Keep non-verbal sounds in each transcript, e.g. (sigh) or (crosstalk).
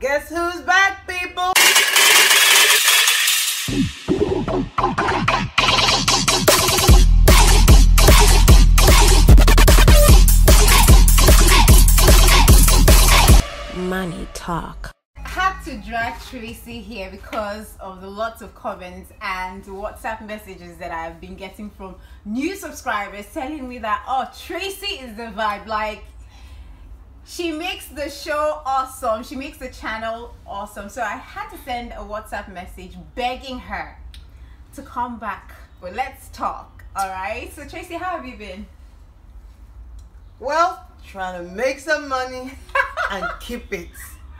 Guess who's back, people? Money talk. I had to drag Tracy here because of the lots of comments and WhatsApp messages that I've been getting from new subscribers telling me that oh Tracy is the vibe like she makes the show awesome. She makes the channel awesome. So I had to send a WhatsApp message begging her to come back. But let's talk all right? So Tracy how have you been? Well, trying to make some money and keep it.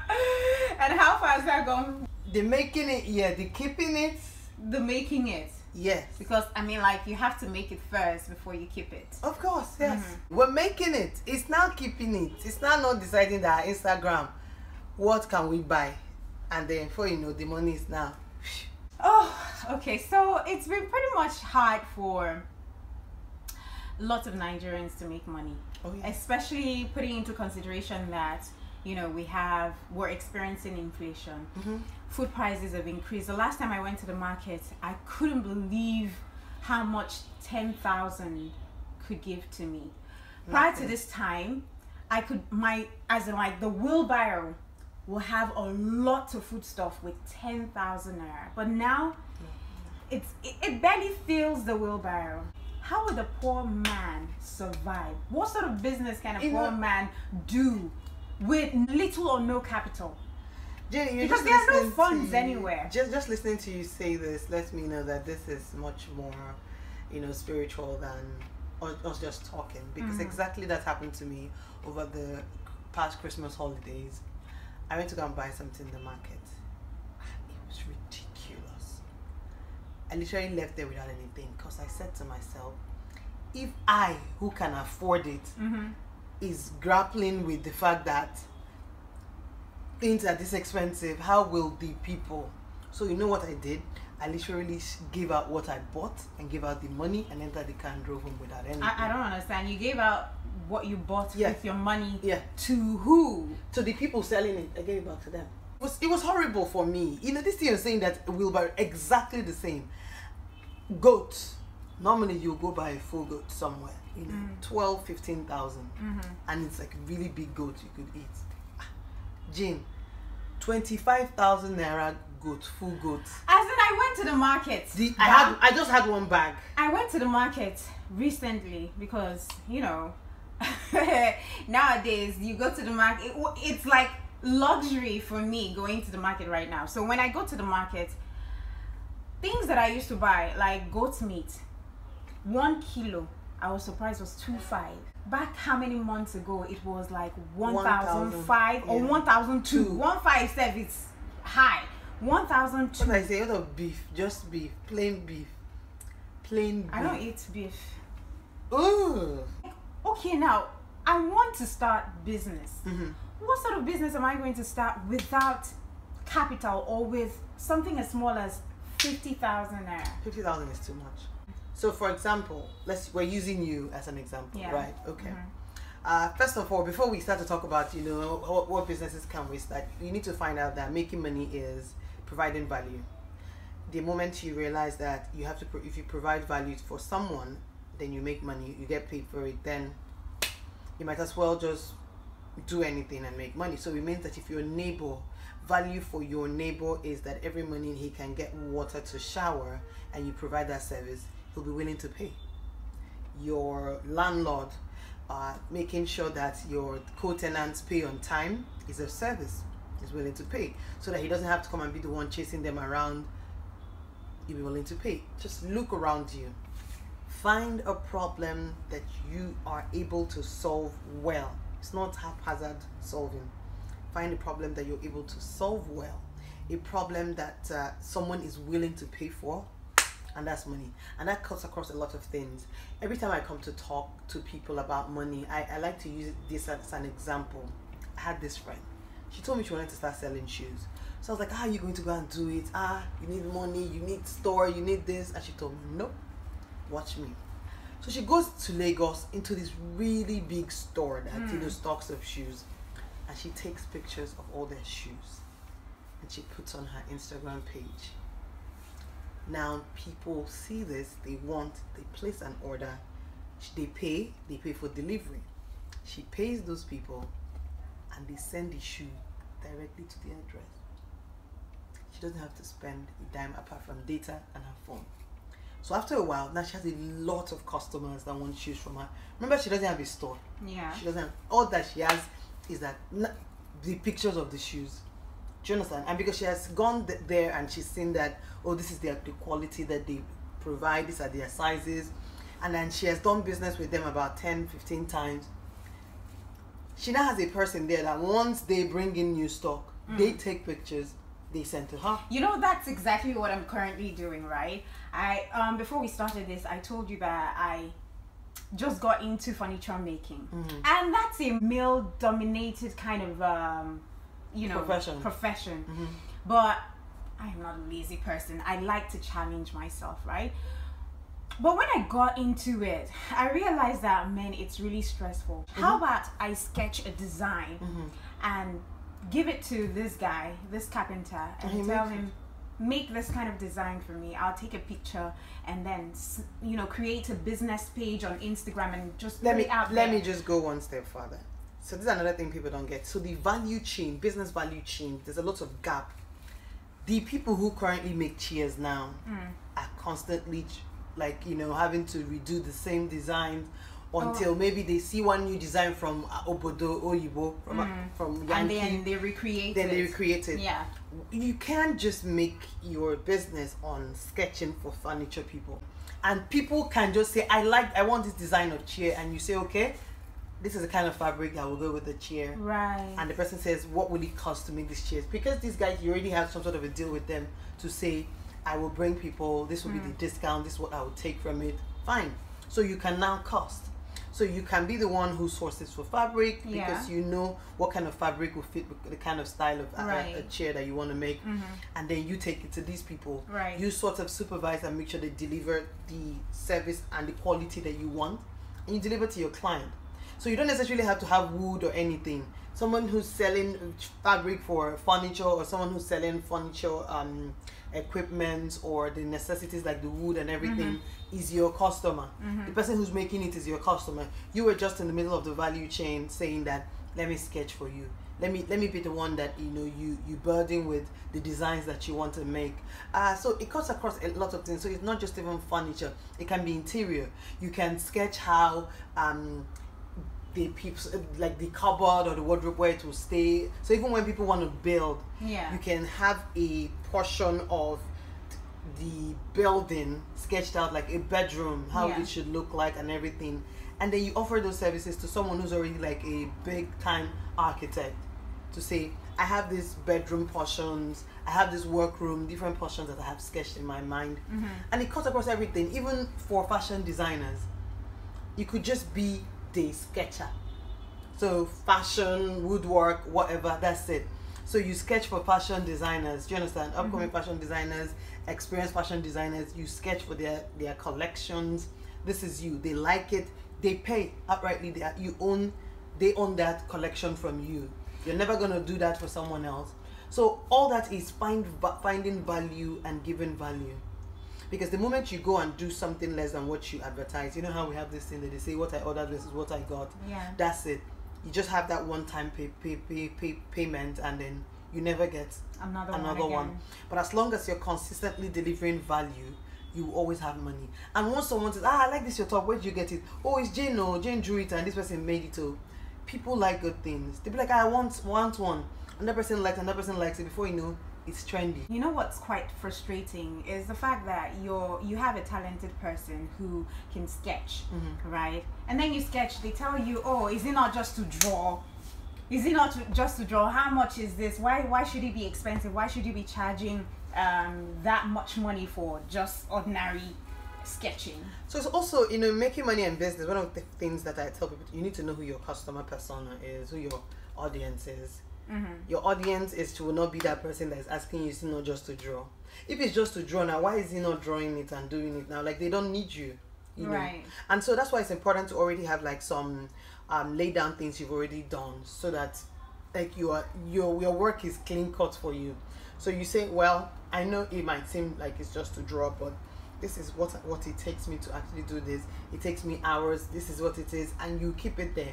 (laughs) and how far has that gone? The making it, yeah, the keeping it, the making it yes. Because I mean, like you have to make it first before you keep it. Of course, yes. Mm-hmm. We're making it. It's not keeping it. It's now not deciding that Instagram, what can we buy? And then for you know, the money is now. Oh, okay. So it's been pretty much hard for lots of Nigerians to make money, Oh, especially putting into consideration that you know we have we're experiencing inflation. Mhm. Food prices have increased. The last time I went to the market, I couldn't believe how much ten thousand could give to me. Prior to this time, I could my as in like the wheelbarrow will have a lot of food stuff with ten thousand naira. But now it's it, it barely fills the wheelbarrow. How would a poor man survive? What sort of business can a poor man do with little or no capital? Jenny, Because just there are no to funds anywhere. Just just listening to you say this lets me know that this is much more, you know, spiritual than us us just talking. Because Mhm. exactly that happened to me over the past Christmas holidays. I went to go and buy something in the market. It was ridiculous. I literally left there without anything because I said to myself, if I, who can afford it, Mm-hmm. Is grappling with the fact that things are this expensive how will the people? So you know what i did? I literally gave out what i bought and gave out the money and entered the car and drove home without anything. I, I don't understand. You gave out what you bought Yeah. with your money yeah. to who? To the people selling it. I gave it back to them. It was, it was horrible for me. You know this thing you're saying that will buy exactly the same. Goat. Normally you go buy a full goat somewhere you know Mm. 12 15000 Mm-hmm. and it's like really big goat you could eat. Ah, Jane, 25,000 naira goat, full goat. As in, I went to the market. The, I had, I just had one bag. I went to the market recently because you know (laughs) nowadays you go to the market it, it's like luxury for me going to the market right now so when i go to the market things that i used to buy like goat meat one kilo i was surprised was two five back how many months ago it was like 1005 or yeah. 1002 Two. one five seven it's high 1002 What I say, out of beef, just beef, plain beef, plain beef. i don't eat beef Ooh. okay now i want to start business Mhm. what sort of business am i going to start without capital or with something as small as 50000 naira 50,000 is too much. So, for example, let's we're using you as an example, Yeah. right? Okay. Mhm. Uh, first of all, before we start to talk about you know what, what businesses can we start, you need to find out that making money is providing value. The moment you realize that you have to, pro- if you provide value for someone, then you make money, you get paid for it. Then you might as well just do anything and make money. So it means that if your neighbor, value for your neighbor is that every morning he can get water to shower, and you provide that service, he'll be willing to pay. Your landlord uh, making sure that your co-tenants pay on time is a service is willing to pay. So that he doesn't have to come and be the one chasing them around you'll be willing to pay. Just look around you. Find a problem that you are able to solve well. It's not haphazard solving. Find a problem that you're able to solve well. A problem that uh, someone is willing to pay for and that's money. And that cuts across a lot of things. Every time i come to talk to people about money i, I like to use this as an example. I had this friend. She told me she wanted to start selling shoes. So i was like how are you going to go and do it? Ah you need money you need store you need this. And she told me no watch me. So she goes to lagos into this really big store that you know stocks of shoes. And she takes pictures of all their shoes. And she puts on her Instagram page. Now people see this, they want, they place an order, they pay, they pay for delivery. She pays those people and they send the shoe directly to the address. She doesn't have to spend a dime apart from data and her phone. So after a while, now she has a lot of customers that want shoes from her. Remember, she doesn't have a store. Yeah. She doesn't. All that she has is that the pictures of the shoes. Do you understand? And because she has gone th- there and she's seen that, oh, this is the, the quality that they provide, these are their sizes, and then she has done business with them about 10, 15 times. She now has a person there that once they bring in new stock, they take pictures, they send to her. You know, that's exactly what I'm currently doing, right? I um before we started this, I told you that I just got into furniture making, and that's a male-dominated kind of um, you know, Profession. Profession, Mhm. but I am not a lazy person. I like to challenge myself, right? But when I got into it, I realized that man, it's really stressful. How about I sketch a design and give it to this guy, this carpenter, and tell him, make this kind of design for me. I'll take a picture and then, you know, create a business page on Instagram and just let me out let there. me just go one step further so this is another thing people don't get so the value chain business value chain there's a lot of gap the people who currently make chairs now Mm. are constantly like you know having to redo the same designs Oh. until maybe they see one new design from obodo oyibo from uh, from Mm. and then they recreate then they recreate it Yeah. you can't just make your business on sketching for furniture people and people can just say i like i want this design of chair and you say okay this is the kind of fabric that will go with the chair. Right. and the person says what will it cost to make these chairs because these guys you already have some sort of a deal with them to say i will bring people this will be the discount this is what i will take from it. Fine. So you can now cost. So you can be the one who sources for fabric because you know what kind of fabric will fit with the kind of style of a- a, a chair that you want to make. Mhm. and then you take it to these people. Right. you sort of supervise and make sure they deliver the service and the quality that you want. And you deliver to your client so you don't necessarily have to have wood or anything. Someone who's selling fabric for furniture or someone who's selling furniture um, equipment or the necessities like the wood and everything is your customer. The person who's making it is your customer. You were just in the middle of the value chain saying that let me sketch for you. Let me let me be the one that you know you you burden with the designs that you want to make. Uh, so it cuts across a lot of things. So it's not just even furniture. It can be interior. You can sketch how um the peeps like the cupboard or the wardrobe where it will stay so even when people want to build Yeah. you can have a portion of the building sketched out like a bedroom how Yeah. it should look like and everything and then you offer those services to someone who's already like a big time architect to say i have these bedroom portions i have this workroom different portions that i have sketched in my mind Mm-hmm. and it cuts across everything even for fashion designers you could just be the sketcher. So fashion woodwork whatever that's it. So you sketch for fashion designers. Do you understand? Mm-hmm. Upcoming fashion designers experienced fashion designers you sketch for their their collections. This is you. They like it. They pay uprightly. They you own they own that collection from you. You're never going to do that for someone else. So all that is find finding value and giving value because the moment you go and do something less than what you advertise you know how we have this thing that they say what i ordered versus what i got Yeah. that's it you just have that one time pay, pay, pay, pay payment and then you never get Another, another one. one. But as long as you're consistently delivering value, you always have money. And once someone says, Ah, I like this your top, where did you get it? Oh, it's Jane, no, Jane drew it and this person made it too. People like good things. They be like, I want want one. Another person likes another person likes it. Before you know, it's trendy. You know what's quite frustrating is the fact that you're you have a talented person who can sketch, Mm-hmm. right? And then you sketch, they tell you, "Oh, is it not just to draw? Is it not to, just to draw? How much is this? Why why should it be expensive? Why should you be charging um, that much money for just ordinary sketching?" So it's also, you know, making money in business. One of the things that I tell people, you need to know who your customer persona is, who your audience is. Mm-hmm. Your audience is to not be that person that is asking you, to not just to draw. If it's just to draw now, why is he not drawing it and doing it now? Like they don't need you, you know. Right. And so that's why it's important to already have like some um, lay down things you've already done, so that like you are your your work is clean cut for you so you say well i know it might seem like it's just to draw but this is what what it takes me to actually do this it takes me hours this is what it is and you keep it there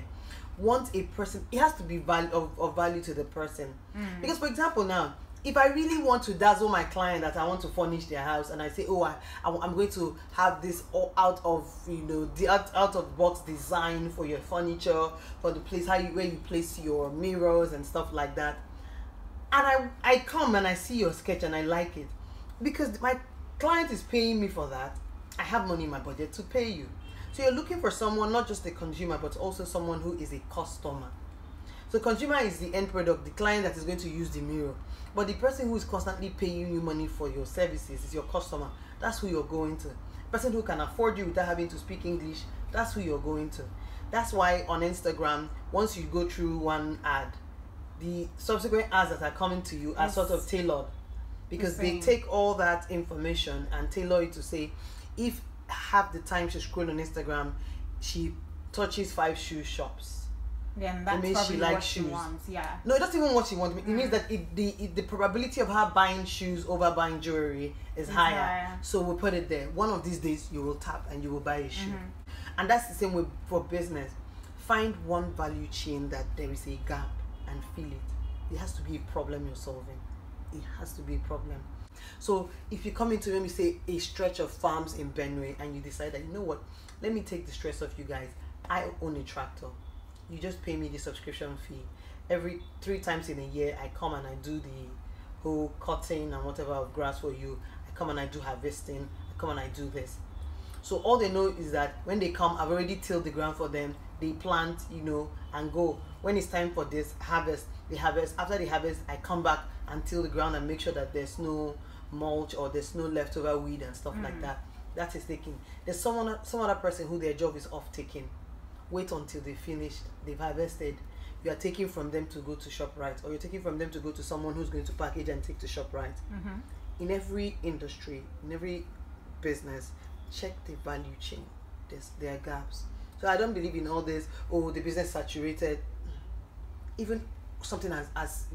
once a person it has to be value of, of value to the person mm. because for example now if i really want to dazzle my client that i want to furnish their house and i say oh i, I i'm going to have this all out of you know the out, out of box design for your furniture for the place how you where you place your mirrors and stuff like that and I I come and I see your sketch and I like it because my client is paying me for that. I have money in my budget to pay you. So you're looking for someone not just a consumer but also someone who is a customer. So consumer is the end product, the client that is going to use the mirror. But the person who is constantly paying you money for your services is your customer. That's who you're going to. Person who can afford you without having to speak English, that's who you're going to. That's why on Instagram, once you go through one ad, the subsequent ads that are coming to you are Yes. sort of tailored because they take all that information and tailor it to say if half the time she scroll on Instagram she touches five shoe shops Then that's means she likes what she shoes. wants. Yeah. no it doesn't even what she wants it Mm. means that it, the it, the probability of her buying shoes over buying jewelry is Is higher. higher. so we'll put it there one of these days you will tap and you will buy a shoe Mm-hmm. and that's the same way for business find one value chain that there is a gap and fill it it has to be a problem you're solving it has to be a problem so if you come into let me say a stretch of farms in benue and you decide that you know what? Let me take the stress off you guys. I own a tractor. You just pay me the subscription fee. Every three times in a year i come and i do the whole cutting and whatever of grass for you. I come and i do harvesting. I come and i do this. So all they know is that when they come, I've already tilled the ground for them. They plant, you know, and go. When it's time for this harvest, they harvest. After the harvest, I come back and till the ground and make sure that there's no mulch or there's no leftover weed and stuff like that. That is taking. There's someone, some other person who their job is off taking. Wait until they finished. They've harvested. You are taking from them to go to Shoprite, or you're taking from them to go to someone who's going to package and take to Shoprite Mm-hmm. in every industry, in every business, check the value chain. There's there are gaps. So I don't believe in all this. Oh, the business saturated. Even something as as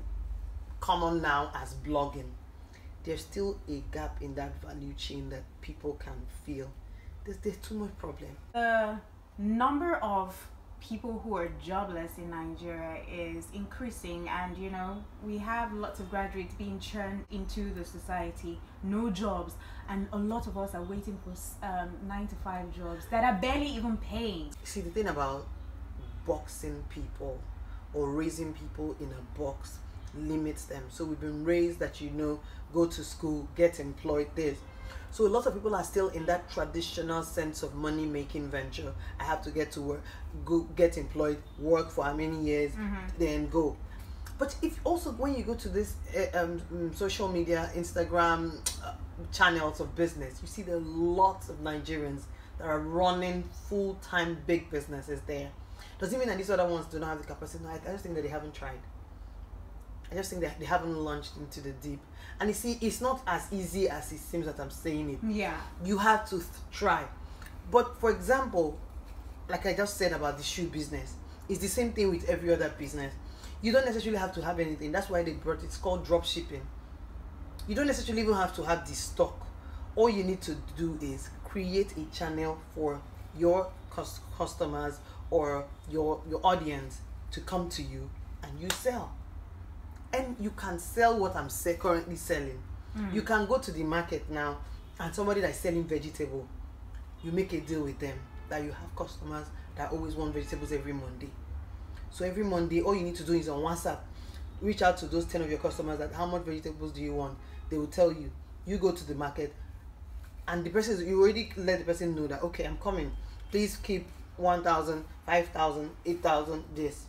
common now as blogging, there's still a gap in that value chain that people can feel. There's there's too much problem. The number of people who are jobless in Nigeria is increasing, and you know, we have lots of graduates being churned into the society, no jobs, and a lot of us are waiting for um, nine to five jobs that are barely even paying. See the thing about boxing people or raising people in a box limits them. So we've been raised that you know, go to school, get employed, this. So a lot of people are still in that traditional sense of money making venture. I have to get to work, go get employed, work for how many years, then go. But if also when you go to this uh, um, mm, social media, Instagram uh, channels of business, you see there are lots of Nigerians that are running full time big businesses there. Doesn't mean that these other ones do not have the capacity? No, I just think that they haven't tried. I just think that they haven't launched into the deep. And you see, it's not as easy as it seems that I'm saying it Yeah. you have to try. But for example, like I just said about the shoe business, it's the same thing with every other business. You don't necessarily have to have anything. That's why they brought. It's called drop shipping. You don't necessarily even have to have the stock. All you need to do is create a channel for your cus- customers or your your audience to come to you and you sell. And you can sell what I'm se- currently selling. Mm. You can go to the market now and somebody that's selling vegetable, you make a deal with them that you have customers that always want vegetables every Monday. So every Monday, all you need to do is on WhatsApp, reach out to those 10 of your customers that how much vegetables do you want? They will tell you. You go to the market and the person, you already let the person know that, okay, I'm coming. Please keep 1,000, 5,000, 8,000, this.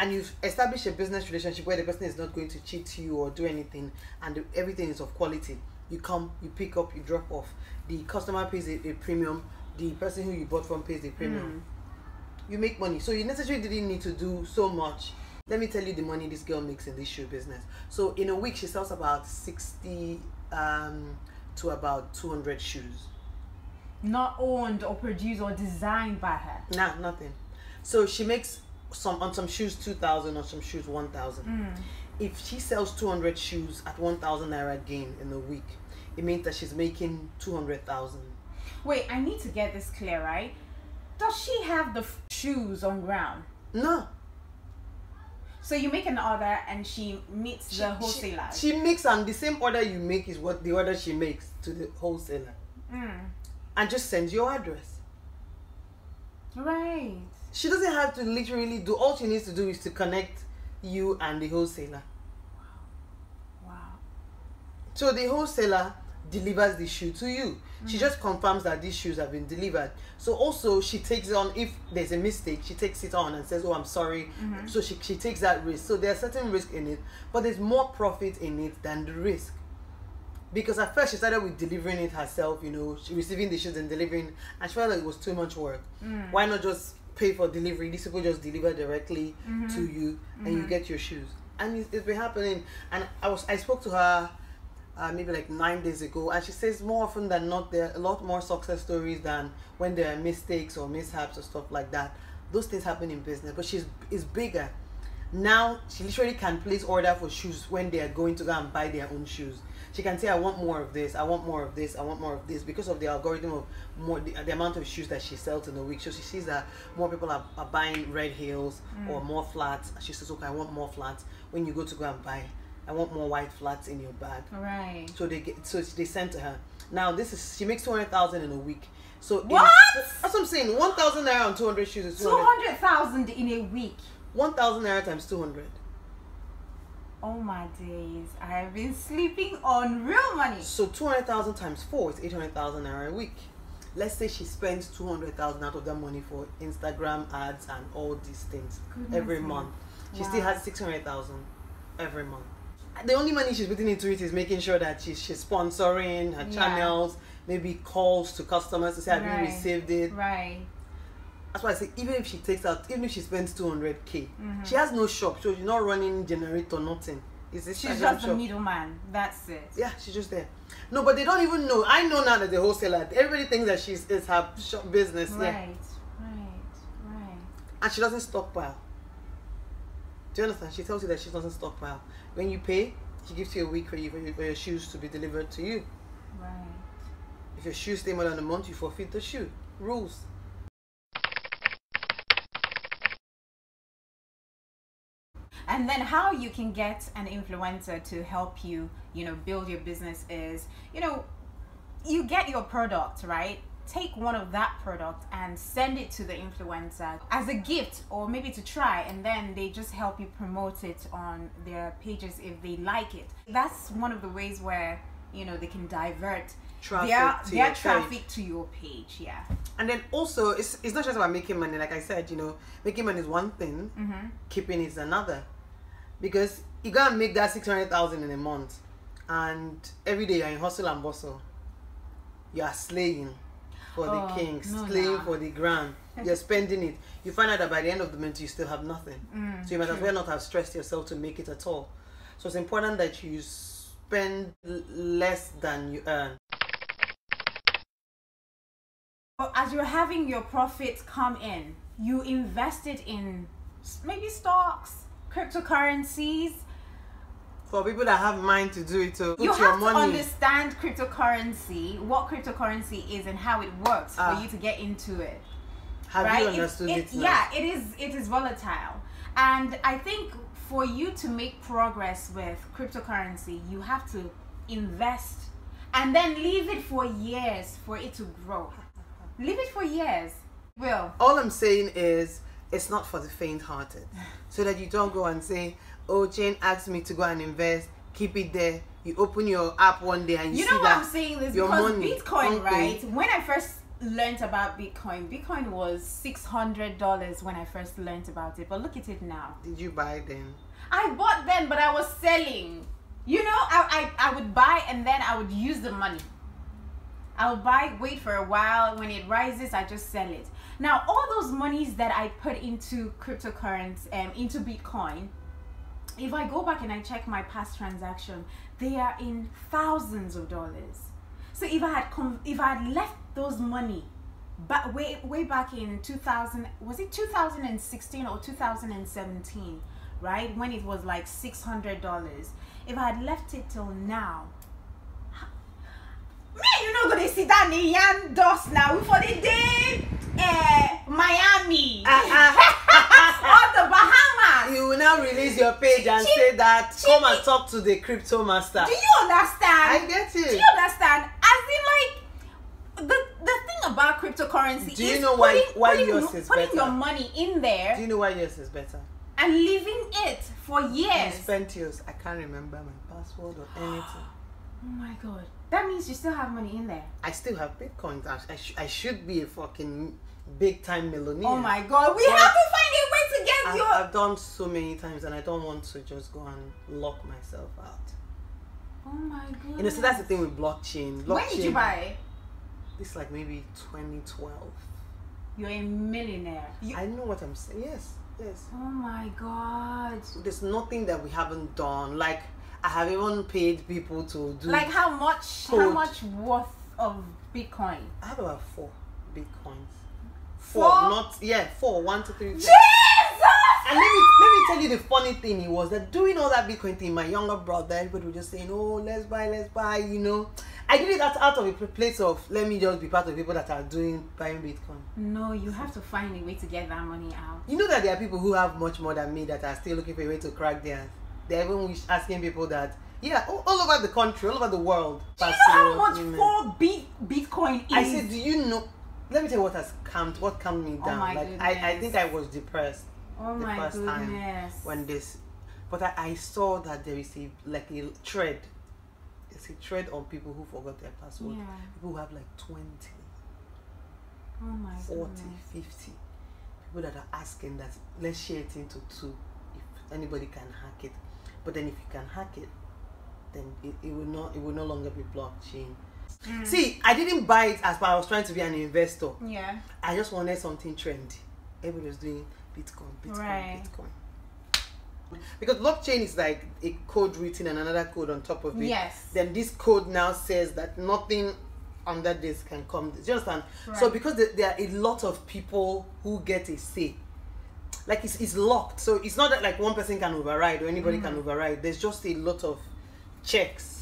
And you've established a business relationship where the person is not going to cheat you or do anything and everything is of quality. You come, you pick up, you drop off. The customer pays a, a premium, the person who you bought from pays a premium you make money. So you necessarily didn't need to do so much. Let me tell you the money this girl makes in this shoe business. So in a week she sells about 60 um, to about 200 shoes. Not owned or produced or designed by her. Nah, nothing. So she makes some on some shoes two thousand, on some shoes one thousand. Mm. If she sells two hundred shoes at one thousand naira gain in a week, it means that she's making two hundred thousand. Wait, I need to get this clear, right? Does she have the f- shoes on ground? No, So you make an order and she meets the wholesaler. She, she makes and the same order you make is what the order she makes to the wholesaler, mm. and just sends your address. Right. She doesn't have to literally do. All she needs to do is to connect you and the wholesaler. Wow. wow. So the wholesaler delivers the shoe to you. She mm. just confirms that these shoes have been delivered. So also she takes on if there's a mistake, she takes it on and says, "Oh, I'm sorry." Mm-hmm. So she she takes that risk. So there's certain risk in it, but there's more profit in it than the risk. Because at first she started with delivering it herself, you know, she receiving the shoes and delivering, and she felt like it was too much work. Mm. Why not just pay for delivery? These people just deliver directly to you, and you get your shoes. And it's, it's been happening. And I was I spoke to her uh, maybe like nine days ago, and she says more often than not there are a lot more success stories than when there are mistakes or mishaps or stuff like that. Those things happen in business, but she's is bigger. Now she literally can place order for shoes when they are going to go and buy their own shoes. She can say, "I want more of this. I want more of this. I want more of this," because of the algorithm of more the, the amount of shoes that she sells in a week. So she sees that more people are, are buying red heels mm. or more flats. She says, "Okay, I want more flats." When you go to go and buy, I want more white flats in your bag. Right. So they get so they sent to her. Now this is she makes two hundred thousand in a week. So What? that's what I'm saying. One thousand naira on two hundred shoes is two hundred thousand in a week. One thousand naira times two hundred. Oh my days! I have been sleeping on real money. So two hundred thousand times four is eight hundred thousand naira a week. Let's say she spends two hundred thousand out of that money for Instagram ads and all these things Goodness every month. She Wow. still has six hundred thousand every month. The only money she's putting into it is making sure that she's, she's sponsoring her Yeah. channels, maybe calls to customers to say, "Have Right. you received it?" Right. That's why I say even if she takes out, even if she spends two hundred k, Mhm. she has no shop, so she's not running generator, nothing. It's a She's just the middleman. That's it. Yeah, she's just there. No, but they don't even know. I know now that the wholesaler. Everybody thinks that she's is her shop business. Right. Yeah, Right. Right. and she doesn't stockpile. Do you understand? She tells you that she doesn't stockpile. When you pay, she gives you a week for you for your, for your shoes to be delivered to you. Right. If your shoes stay more than a month, you forfeit the shoe. Rules. And then how you can get an influencer to help you, you know, build your business is, you know, you get your product, right? Take one of that product and send it to the influencer as a gift or maybe to try and then they just help you promote it on their pages if they like it. That's one of the ways where, you know, they can divert Traffic their, to their your page. traffic to your page, yeah. And then also, it's, it's not just about making money. Like I said, you know, making money is one thing, Mm-hmm. keeping is another. Because you gotta make that 600,000 in a month, and every day you're in hustle and bustle. You are slaying for Oh, the kings, no, slaying nah. for the grand. You're spending it. You find out that by the end of the month, you still have nothing. Mm, so you might as well not have stressed yourself to make it at all. So it's important that you spend less than you earn. As you're having your profits come in, you invest it in maybe stocks, cryptocurrencies. For people that have mind to do it, to you your have to money. understand cryptocurrency, what cryptocurrency is, and how it works Ah. for you to get into it. have right? you understood it, it? now? Yeah, it is. It is volatile, and I think for you to make progress with cryptocurrency, you have to invest and then leave it for years for it to grow. Leave it for years. Will. all I'm saying is it's not for the faint-hearted. So that you don't go and say, "Oh, Jane asked me to go and invest. Keep it there." You open your app one day and you, You see know why that I'm saying this? your Because money, Bitcoin, okay. right? When I first learned about Bitcoin, Bitcoin was six hundred dollars when I first learned about it. But look at it now. Did you buy them? I bought them, but I was selling. You know, I, I, I would buy and then I would use the money. I'll buy, wait for a while. When it rises, I just sell it. Now, all those monies that I put into cryptocurrency, um, into Bitcoin, if I go back and I check my past transaction, they are in thousands of dollars. So if I had if I had left those money but way way back in 2000 was it 2016 or 2017 right? When it was like $600 if i had left it till now man you not gonna see that in yan dust now for the day uh, miami (laughs) or the bahamas You will now release your page and say that come and talk to the crypto master. do you understand I get it. do you understand as in like the the thing about cryptocurrency Do you is know why- putting, why putting, yours is putting better? your money in there Do you know why yours is better? and leaving it for You years. spent yours. I can't remember my password or anything. (gasps) Oh my god. That means you still have money in there. I still have bitcoins. I, I, sh- I should be a fucking big time millionaire. Oh my god. We But- have to find a way to get I've, your I've done so many times and I don't want to just go and lock myself out. Oh my god. You know, so that's the thing with blockchain. blockchain When did you buy It's like maybe 2012. You're a millionaire. You, I know what I'm saying. Yes, yes. oh my god. There's nothing that we haven't done. Like I have even paid people to do. Like how much how much worth of Bitcoin? I have about four bitcoins. Four? not yeah, four, one, two, three. four. Jesus! And let me let me tell you the funny thing. It was that doing all that Bitcoin thing, my younger brother, everybody was just saying, "Oh, let's buy, let's buy." You know, I did it out, of a place of let me just be part of people that are doing buying Bitcoin. No, you have to find a way to get that money out. You know that there are people who have much more than me that are still looking for a way to crack theirs. They're even asking people that, yeah, all, all over the country, all over the world. Do you know how much four bit Bitcoin is? I said, do you know? Let me tell you what has calmed, what calmed me Oh down. my like I, I think I was depressed oh the my first time when this, but I, I saw that there is a like a thread. It's a thread on people who forgot their password. Yeah. People who have like 20, Oh my 40, goodness. 50. People that are asking that let's share it into two if anybody can hack it. But then if you can hack it, then it, it will not it will no longer be blockchain. Mm. See, I didn't buy it as I was trying to be an investor. Yeah. I just wanted something trendy. Everybody was doing Bitcoin, Bitcoin, Right. Bitcoin. Because blockchain is like a code written and another code on top of it. Yes. Then this code now says that nothing under this can come. Do you understand? So because there, there are a lot of people who get a say, like it's, it's locked. So it's not that like one person can override or anybody can Mm-hmm. override. There's just a lot of checks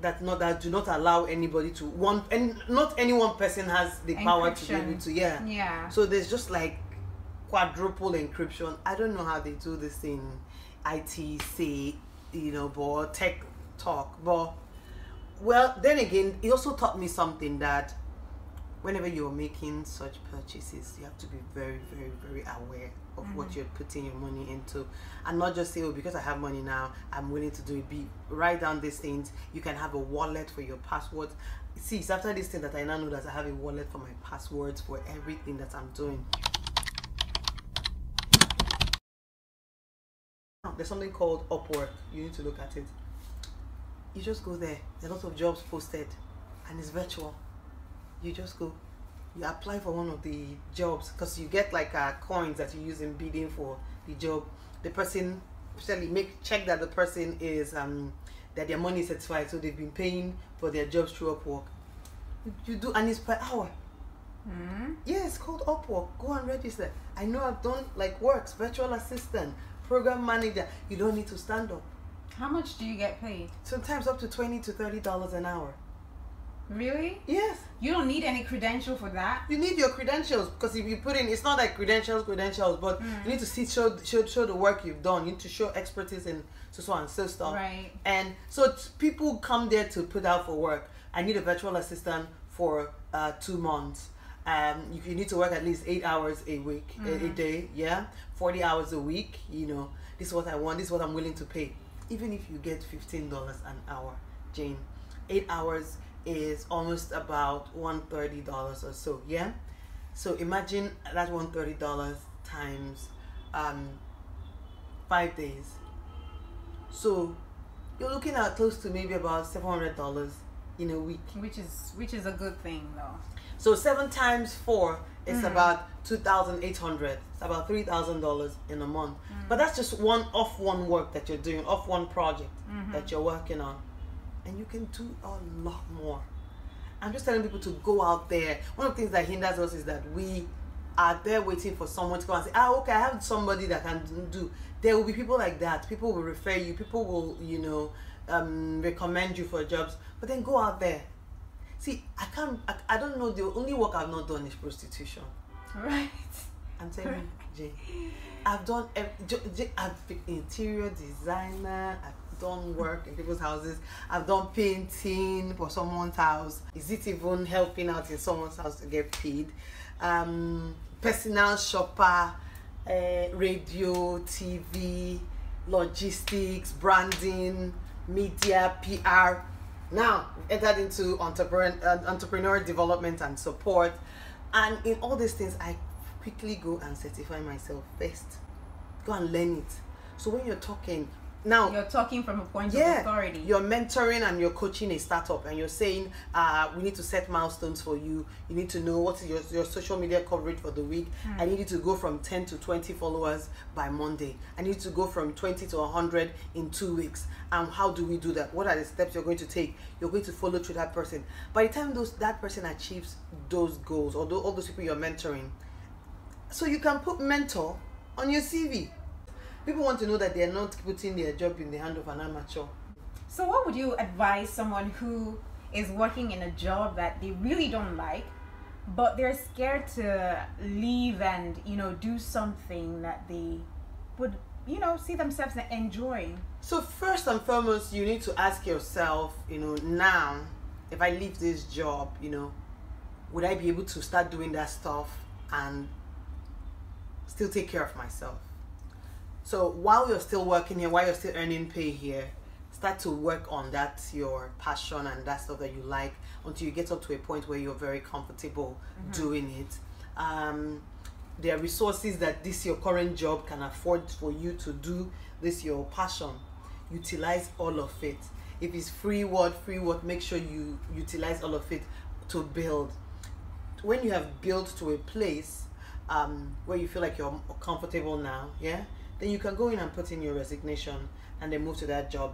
that not that do not allow anybody to one and not any one person has the power to be able to yeah. Yeah. So there's just like quadruple encryption. I don't know how they do this in itc you know, but tech talk. But well, then again, it also taught me something that whenever you're making such purchases, you have to be very, very, very aware of what mm-hmm. you're putting your money into, and not just say, "Oh, because I have money now, I'm willing to do it." Be write down these things. You can have a wallet for your passwords. See, it's after this thing that I now know that I have a wallet for my passwords for everything that I'm doing. There's something called Upwork. You need to look at it. You just go there. There are lots of jobs posted, and it's virtual. You just go. You apply for one of the jobs because you get like uh, coins that you use in bidding for the job. The person, especially make check that the person is um that their money is certified, so they've been paying for their jobs through Upwork. You, you do, and it's per hour. Hmm? Yeah, it's called Upwork. Go and register. I know I've done like works, virtual assistant, program manager. You don't need to stand up. How much do you get paid? Sometimes up to twenty to thirty dollars an hour. Really? Yes, You don't need any credential for that? you need your credentials because if you put in, it's not like credentials, credentials, but you need to see show show show the work you've done. You need to show expertise in so so and so stuff. Right. And so t- people come there to put out for work. I need a virtual assistant for uh, two months. Um, you, you need to work at least eight hours a week, a, a day, yeah, forty hours a week. You know, this is what I want. This is what I'm willing to pay. Even if you get fifteen dollars an hour, Jane, eight hours is almost about one thirty dollars or so, yeah. So imagine that one thirty dollars times um, five days. So you're looking at close to maybe about seven hundred dollars in a week. Which is which is a good thing though. So seven times four is Mm. about two thousand eight hundred. It's about three thousand dollars in a month. Mm. But that's just one off one work that you're doing, off one project Mm-hmm. that you're working on, and you can do a lot more. I'm just telling people to go out there. One of the things that hinders us is that we are there waiting for someone to come and say, ah, okay, I have somebody that can do. There will be people like that. People will refer you. People will, you know, um, recommend you for jobs. But then go out there. See, I can't. I, I don't know. The only work I've not done is prostitution. Right. I'm telling you, Jay. I've done. ev- J- J- I've been interior designer. I've done work in people's houses. I've done painting for someone's house. Is it even helping out in someone's house to get paid? Um, personal shopper, uh, radio, TV, logistics, branding, media, PR. Now entered into entrepreneur, uh, entrepreneur development and support, and in all these things, I quickly go and certify myself first. Go and learn it. So when you're talking now, You're talking from a point of yeah, authority. you're mentoring and you're coaching a startup, and you're saying, uh, we need to set milestones for you. You need to know what is your, your social media coverage for the week. I need you to go from 10 to 20 followers by Monday. I need to go from 20 to 100 in two weeks. And how do we do that? What are the steps you're going to take? You're going to follow through that person. By the time those that person achieves those goals, or all those people you're mentoring, so you can put mentor on your CV. People want to know that they're not putting their job in the hand of an amateur. So, what would you advise someone who is working in a job that they really don't like, but they're scared to leave and you know do something that they would you know see themselves enjoying? So first and foremost, you need to ask yourself, you know, now, if I leave this job, you know, would I be able to start doing that stuff and still take care of myself? So while you're still working here, while you're still earning pay here, start to work on that your passion and that stuff that you like until you get up to a point where you're very comfortable doing it. Um, there are resources that this your current job can afford for you to do this your passion. Utilize all of it. If it's free word free word make sure you utilize all of it to build. When you have built to a place um, where you feel like you're comfortable now yeah then you can go in and put in your resignation and then move to that job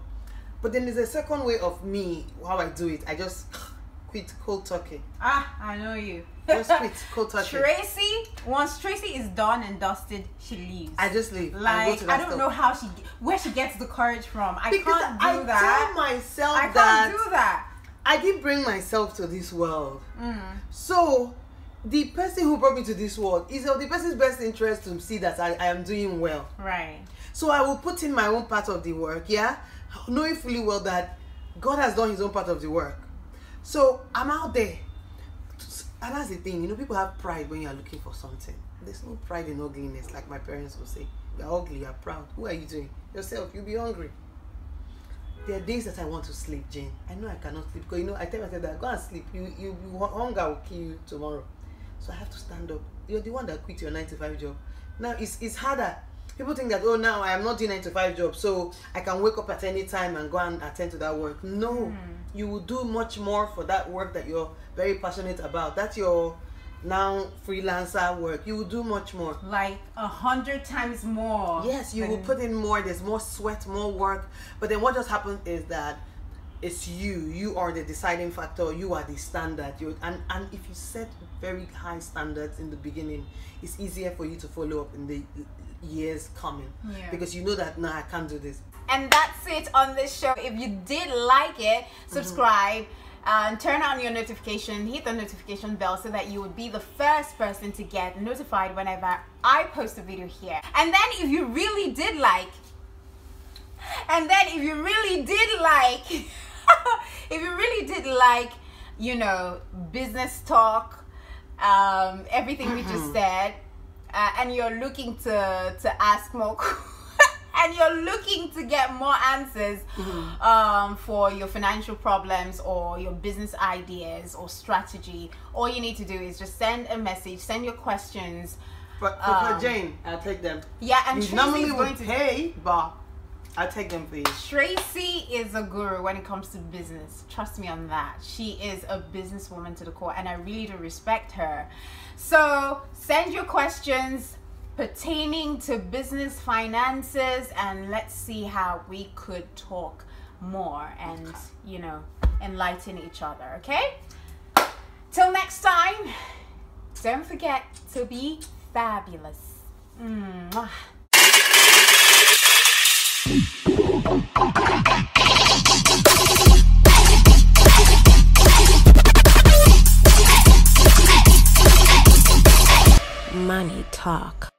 but then there's a second way of me how i do it i just (sighs) quit cold turkey Ah, I know you. just quit (laughs) cold turkey Tracy, once Tracy is done and dusted, she leaves. i just leave like to I don't stuff. know how she where she gets the courage from. I because can't do I that. I tell myself that. I can't do that. I didn't bring myself to this world. Mm. So the person who brought me to this world is of the person's best interest to see that I, I am doing well. Right. So I will put in my own part of the work, yeah, knowing fully well that God has done his own part of the work. So I'm out there. And that's the thing, you know, people have pride when you're looking for something. There's no pride in ugliness, like my parents would say. You're ugly, you're proud. Who are you doing? Yourself, you'll be hungry. There are days that I want to sleep, Jane. I know I cannot sleep because you know I tell myself that go and sleep. You you, you hunger will kill you tomorrow. So I have to stand up. You're the one that quit your nine to five job. Now it's it's harder. People think that oh now I am not doing nine to five job, so I can wake up at any time and go and attend to that work. No, hmm. you will do much more for that work that you're very passionate about. That's your now freelancer work. You will do much more. Like a hundred times more. Yes, you will put in more. There's more sweat, more work. But then what just happens is that it's you. You are the deciding factor. You are the standard. You and and if you set very high standards in the beginning, it's easier for you to follow up in the years coming Yeah. because you know that no, I can't do this. And that's it on this show. If you did like it, mm-hmm. subscribe. And turn on your notification, hit the notification bell so that you would be the first person to get notified whenever I post a video here. And then, if you really did like, and then if you really did like, (laughs) (laughs) if you really did like, you know, business talk, um, everything we just said, uh, and you're looking to to ask more, (laughs) and you're looking to get more answers um, for your financial problems or your business ideas or strategy, all you need to do is just send a message, send your questions. But for, Um, Jane, I'll take them. Yeah, and you Tracy normally is going would to pay, but I'll take them for you. Tracy is a guru when it comes to business. Trust me on that. She is a businesswoman to the core, and I really do respect her. So send your questions pertaining to business finances, and let's see how we could talk more and you know enlighten each other. Okay. Till next time, don't forget to be fabulous. Mwah. Money Talk.